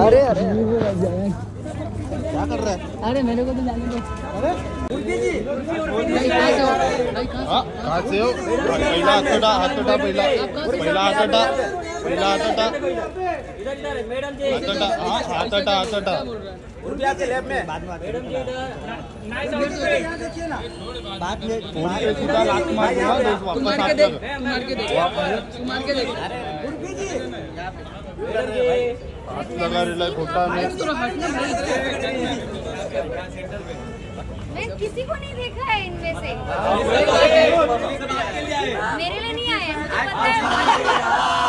अरे अरे क्या कर रहा है अरे मेरे को तो जाने दो अरे जी कहाँ से? हो कहाँ से हो? पहिला हात तटा पहिला। पहिला हात तटा पहिला इधर इधर है जी हा हात तटा उर्फी आपके लैब में मैडम जी इधर नाइस फ़ोन पे सीधा लात मार दूँगा तो तू वापस मार के देख मार के देख। तू मार मैडम जी। हात लगा रेला खोटा भाई में थोड़ा हटना भाई। मैं किसी को नहीं देखा है इनमें से मेरे लिए नहीं आए मुझे पता है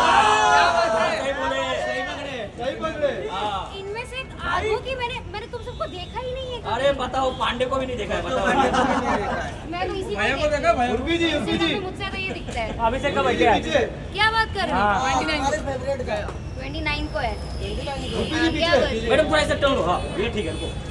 इनमें से आगो की मैंने मैंने तुम सबको देखा ही नहीं है। अरे बताओ पांडे को भी नहीं देखा है बताओ मैं तो इसी को देखा उर्फी जी मुझसे तो मुझसे तो ये दिखता है अभी से कब है क्या क्या बात कर रहे हो हाँ। ट्वेंटी नाइन को है हाँ, क्या बात मैडम थोड़ा ऐसे टर्न हाँ ये ठीक है रुको